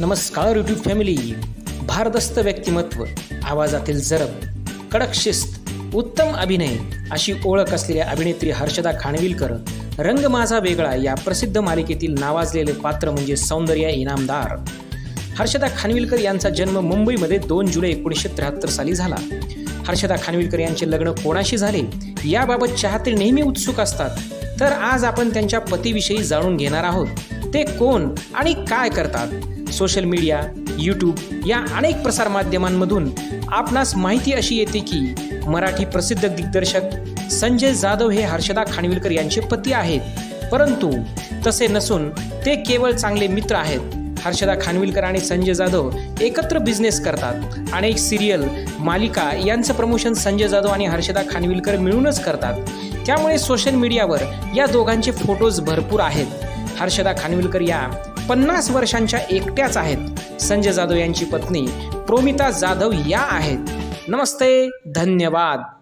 नमस्कार YouTube family भारदस्त व्यक्तिमत्व आवाजातील जरब कडक शिस्त उत्तम अभिनय अशी ओळख असलेल्या अभिनेत्री हर्षदा खानविलकर रंग माझा वेगळा या प्रसिद्ध मालिकेतील नावाजलेले पात्र म्हणजे सौंदर्य इनामदार. हर्षदा खानविलकर यांचा जन्म मुंबईमध्ये दोन जुलै एकोणीसशे त्र्याहत्तर साली झाला. हर्षदा खानविलकर यांचे लग्न कोणाशी झाले याबाबत चाहते नेहमी उत्सुक असतात. तर आज आपण त्यांच्या पतीविषयी जाणून घेणार आहोत. ते कोण आणि काय करतात? सोशल मीडिया यूट्यूब या अनेक प्रसारमाध्यमांमधून आपणास माहिती अशी येते की मराठी प्रसिद्ध दिग्दर्शक संजय जाधव हे हर्षदा खानविलकर यांचे पती आहेत. परंतु तसे नसून ते केवळ चांगले मित्र आहेत. हर्षदा खानविलकर आणि संजय जाधव एकत्र बिझनेस करतात. अनेक सिरियल मालिका यांचं प्रमोशन संजय जाधव आणि हर्षदा खानविलकर मिळूनच करतात. त्यामुळे सोशल मीडियावर या दोघांचे फोटोज भरपूर आहेत. हर्षदा खानविलकर या पन्नास वर्षांच्या एकट्याच आहेत. संजय जाधव यांची पत्नी प्रोमिता जाधव या आहेत. नमस्ते धन्यवाद.